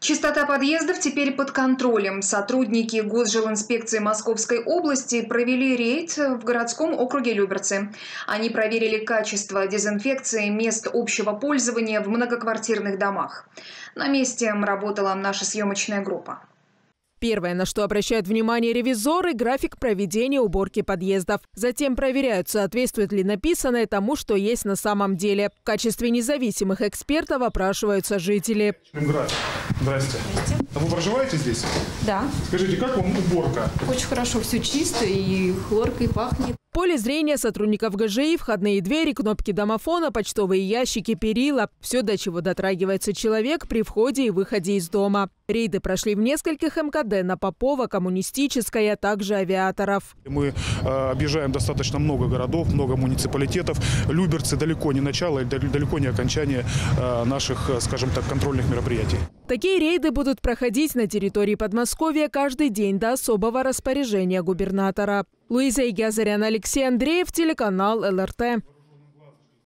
Чистота подъездов теперь под контролем. Сотрудники Госжилинспекции Московской области провели рейд в городском округе Люберцы. Они проверили качество дезинфекции мест общего пользования в многоквартирных домах. На месте работала наша съемочная группа. Первое, на что обращают внимание ревизоры – график проведения уборки подъездов. Затем проверяют, соответствует ли написанное тому, что есть на самом деле. В качестве независимых экспертов опрашиваются жители. График. Здрасте. Здрасте. А вы проживаете здесь? Да. Скажите, как вам уборка? Очень хорошо, все чисто и хлоркой пахнет. Поле зрения сотрудников ГЖИ, входные двери, кнопки домофона, почтовые ящики, перила. Все, до чего дотрагивается человек при входе и выходе из дома. Рейды прошли в нескольких МКД на Попова, Коммунистическая, а также авиаторов. Мы э, объезжаем достаточно много городов, много муниципалитетов. Люберцы далеко не начало и далеко не окончание э, наших, скажем так, контрольных мероприятий. Такие рейды будут проходить на территории Подмосковья каждый день до особого распоряжения губернатора. Луиза Игязарян, Алексей Андреев, телеканал ЛРТ.